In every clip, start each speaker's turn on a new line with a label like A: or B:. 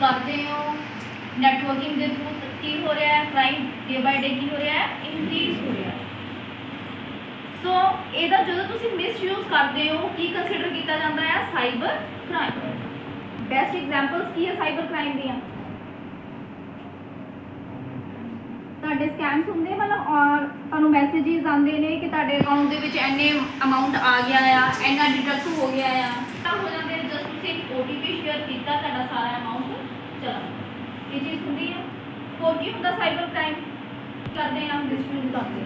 A: ਕਰਦੇ ਹੋ? ਨੈਟਵਰਕਿੰਗ ਦੇ ਥਰੂ ਕੀ ਹੋ ਰਿਹਾ ਹੈ? ਕ੍ਰਾਈਮ ਡੇ ਬਾਈ ਡੇ ਕੀ ਹੋ ਰਿਹਾ ਹੈ? ਇਨਕਰੀਜ਼ ਹੋ ਰਿਹਾ ਸੋ ਇਹਦਾ ਜਦੋਂ ਤੁਸੀਂ ਮਿਸਯੂਜ਼ ਕਰਦੇ ਹੋ, ਕੀ ਕੰਸੀਡਰ ਕੀਤਾ ਜਾਂਦਾ ਹੈ? ਸਾਈਬਰ ਕ੍ਰਾਈਮ ਬੈਸਟ ਐਗਜ਼ਾਮਪਲਸ ਕੀ ਹੈ ਸਾਈਬਰ ਕ੍ਰਾਈਮ ਦੀਆਂ? ਤੁਹਾਡੇ ਸਕੈਮਸ ਹੁੰਦੇ ਮਤਲਬ, ਔਰ ਤੁਹਾਨੂੰ ਮੈਸੇजेस ਆਉਂਦੇ ਨੇ ਕਿ ਤੁਹਾਡੇ ਅਕਾਊਂਟ ਦੇ ਵਿੱਚ ਇੰਨੇ ਅਮਾਉਂਟ ਆ ਗਿਆ ਆ, ਇੰਨਾ ਡਿਡਕਟ ਹੋ ਗਿਆ ਆ। ਤਾਂ ਹੋ ਜਾਂਦੇ ਜਸਟ ਤੁਸੀਂ ਇੱਕ OTP ਸ਼ੇਅਰ ਕੀਤਾ, ਤੁਹਾਡਾ ਸਾਰਾ ਅਮਾਉਂਟ ਗਿਆ। ਇਹ ਚੀਜ਼ ਹੁੰਦੀ ਹੈ ਹੋਰ ਕੀ ਹੁੰਦਾ ਸਾਈਬਰ ਕ੍ਰਾਈਮ ਕਰਦੇ ਆ ਮਿਸਯੂਜ਼ ਕਰਦੇ ਆ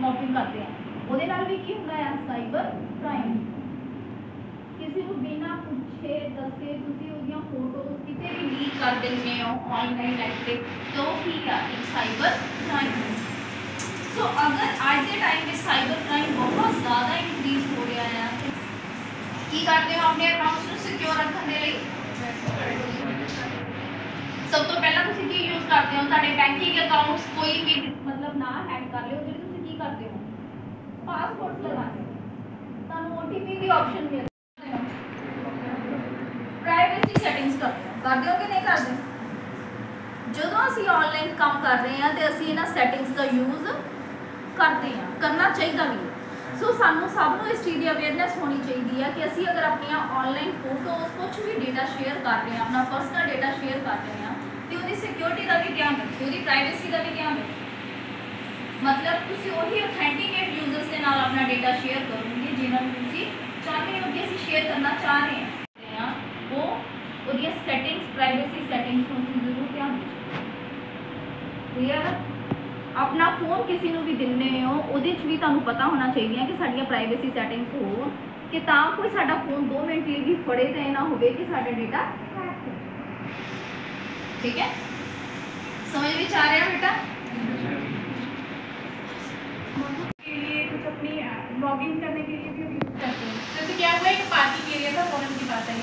A: ਮੌਕਿੰਗ ਕਰਦੇ ਆ ਉਹਦੇ ਨਾਲ ਵੀ ਕੀ ਹੁੰਦਾ ਆ ਸਾਈਬਰ ਕ੍ਰਾਈਮ ਕਿਸੇ ਨੂੰ ਬਿਨਾਂ ਪੁੱਛੇ ਦੱਸੇ ਤੁਸੀਂ ਉਹਦੀਆਂ ਫੋਟੋਜ਼ ਕਿਤੇ ਵੀ ਲੀਕ ਕਰ ਦਿੰਦੇ ਹੋ ਆਨਲਾਈਨ ਨੈਟ ਤੇ ਤਾਂ ਉਹ ਕੀ ਆ ਇੱਕ ਸਾਈਬਰ ਕ੍ਰਾਈਮ ਸੋ ਅਗਰ ਅੱਜ ਦੇ ਟਾਈਮ ਵਿੱਚ ਸਾਈਬਰ ਕ੍ਰਾਈਮ ਬਹੁਤ ਜ਼ਿਆਦਾ ਇਨਕਰੀਜ਼ ਹੋ ਰਿਹਾ ਹੈ ਕੀ ਕਰਦੇ ਹੋ ਆਪਣੇ ਅਕਾਊਂਟਸ ਨੂੰ ਸਿਕਿਉਰ ਰੱਖਣ ਦੇ ਲਈ ਸਭ ਤੋਂ ਪਹਿਲਾਂ ਤੁਸੀਂ ਕੀ ਯੂਜ਼ ਕਰਦੇ ਹੋ? ਤੁਹਾਡੇ ਬੈਂਕਿੰਗ ਅਕਾਊਂਟਸ ਕੋਈ ਵੀ ਮਤਲਬ ਨਾ ਹੈਕ ਕਰ ਲਿਓ ਜਿਹੜੇ ਤੁਸੀਂ ਕੀ ਕਰਦੇ ਹੋ? ਪਾਸਪੋਰਟ ਲਗਾਉਂਦੇ ਹੋ ਤੁਹਾਨੂੰ OTP ਦੀ ਆਪਸ਼ਨ ਮਿਲਦੀ ਹੈ। ਪ੍ਰਾਈਵੇਸੀ ਸੈਟਿੰਗਸ ਕਰਦੇ ਹੋ ਕਿ ਨਹੀਂ ਕਰਦੇ? ਜਦੋਂ ਅਸੀਂ ਆਨਲਾਈਨ ਕੰਮ ਕਰ ਰਹੇ ਹਾਂ ਤੇ ਅਸੀਂ ਇਹਨਾਂ ਸੈਟਿੰਗਸ ਦਾ ਯੂਜ਼ ਕਰਦੇ ਹਾਂ। ਕਰਨਾ ਚਾਹੀਦਾ ਵੀ ਹੈ। ਸੋ ਸਾਨੂੰ ਸਭ ਨੂੰ ਇਸ ਚੀਜ਼ ਦੀ ਅਵੇਅਰਨੈਸ ਹੋਣੀ ਚਾਹੀਦੀ ਹੈ ਕਿ ਅਸੀਂ ਅਗਰ ਆਪਣੀਆਂ ਆਨਲਾਈਨ ਫੋਟੋਜ਼ ਕੁਝ ਵੀ ਡੇਟਾ ਸ਼ੇਅਰ ਕਰ ਰਹੇ ਹਾਂ, ਆਪਣਾ ਪਰਸਨਲ ਡੇਟਾ ਸ਼ੇਅਰ ਕਰ ਰਹੇ ਹਾਂ ਉਹਦੀ ਸਿਕਿਉਰਿਟੀ ਦਾ ਵੀ ਧਿਆਨ ਰੱਖੋ ਉਹਦੀ ਪ੍ਰਾਈਵੇਸੀ ਦਾ ਵੀ ਧਿਆਨ ਰੱਖੋ ਮਤਲਬ ਤੁਸੀਂ ਉਹੀ ਅਥੈਂਟਿਕੇਟ ਯੂਜ਼ਰਸ ਦੇ ਨਾਲ ਆਪਣਾ ਡੇਟਾ ਸ਼ੇਅਰ ਕਰੋਗੇ ਜਿਨ੍ਹਾਂ ਨੂੰ ਤੁਸੀਂ ਚਾਹੁੰਦੇ ਹੋ ਕਿ ਅਸੀਂ ਸ਼ੇਅਰ ਕਰਨਾ ਚਾਹ ਰਹੇ ਹਾਂ ਉਹ ਉਹਦੀਆਂ ਸੈਟਿੰਗਸ ਪ੍ਰਾਈਵੇਸੀ ਸੈਟਿੰਗਸ ਨੂੰ ਤੁਸੀਂ ਜ਼ਰੂਰ ਧਿਆਨ ਦਿਓ ਕਲੀਅਰ ਆਪਣਾ ਫੋਨ ਕਿਸੇ ਨੂੰ ਵੀ ਦਿੰਦੇ ਹੋ ਉਹਦੇ 'ਚ ਵੀ ਤੁਹਾਨੂੰ ਪਤਾ ਹੋਣਾ ਚਾਹੀਦੀਆਂ ਕਿ ਸਾਡੀਆਂ ਪ੍ਰਾਈਵੇਸੀ ਸੈਟਿੰਗਸ ਹੋਣ ਕਿ ਤਾਂ ਕੋਈ ਸਾਡਾ ਫੋਨ 2 ਮਿੰਟ ਲਈ ਵੀ ਫੜੇ ਤੇ ਨਾ ਹੋਵੇ ਕਿ ਸਾਡਾ ਡਾਟਾ ठीक है? समझ में आ रहे हैं बेटा?
B: जैसे क्या हुआ एक पार्किंग एरिया था फॉरन की बात है।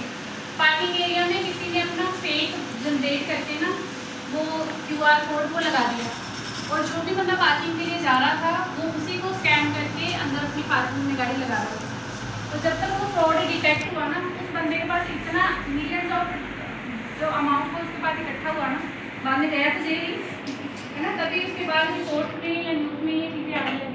B: पार्किंग एरिया में किसी ने अपना फेक जनरेट करके ना वो क्यू आर कोड को लगा दिया। और जो भी बंदा पार्किंग के लिए जा रहा था वो उसी को स्कैन करके अंदर अपनी पार्किंग में गाड़ी लगा रहा था। तो जब तक वो फ्रॉड डिटेक्ट हुआ ना उस बंदे के पास इतना मिलियंस ऑफ़ जो अमाउंट को उसके पास इकट्ठा हुआ ना, बाद में गया तो जेल है। ना? तभी उसके बाद कोर्ट में या न्यूज़ में ये चीज़ें आई है।